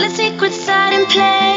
Tell a secret side and play.